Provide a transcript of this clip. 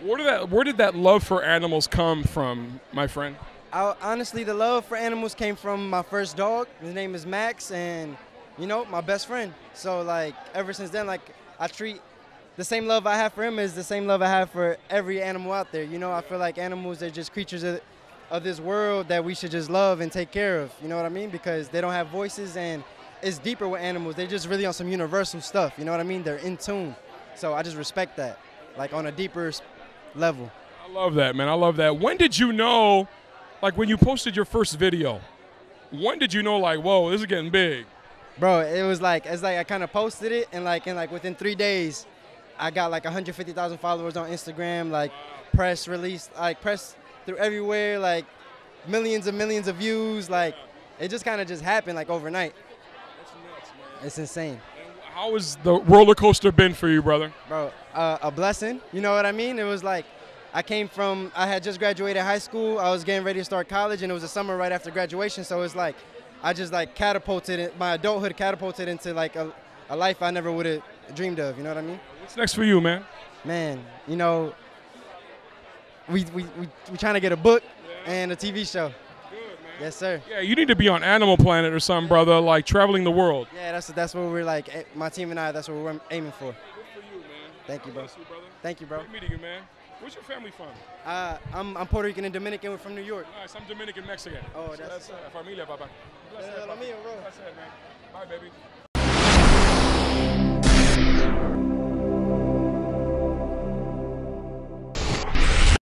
Where did that Where did that love for animals come from, my friend? I, honestly, the love for animals came from my first dog. His name is Max, and you know, my best friend. So like, ever since then, like, I treat the same love I have for him is the same love I have for every animal out there. You know, I feel like animals are just creatures of, of this world that we should just love and take care of. You know what I mean? Because they don't have voices, and it's deeper with animals. They're just really on some universal stuff. You know what I mean? They're in tune. So I just respect that, like on a deeper level. I love that, man. I love that. When did you know, like when you posted your first video? When did you know, like, whoa, this is getting big? Bro, it was like it's like I kind of posted it, and like in like within three days, I got like 150,000 followers on Instagram. Like press released, like press through everywhere, like millions and millions of views. Like it just kind of just happened like overnight. It's insane, How has the roller coaster been for you, brother? bro. Uh, a blessing. You know what I mean? It was like I came from. I had just graduated high school. I was getting ready to start college, and it was a summer right after graduation. So it's like I just like catapulted it. My adulthood catapulted into like a, a life I never would have dreamed of. You know what I mean? What's next for you, man? man, you know, we we we, we trying to get a book and a TV show. Yes, sir. Yeah, you need to be on Animal Planet or something, brother. Like traveling the world. Yeah, that's that's what we're like. My team and I, that's what we're aiming for. Good for you, man. Thank you, bro. Bless you, brother. Thank you, bro. Great meeting you, man. Where's your family from? Uh, I'm I'm Puerto Rican and Dominican. We're from New York. Nice. I'm Dominican Mexican. Oh, So that's- that's uh, familia, papa. That's lo mío, bro. That's it, man. Bye, baby.